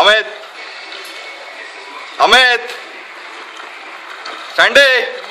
Amit Amit Sunday.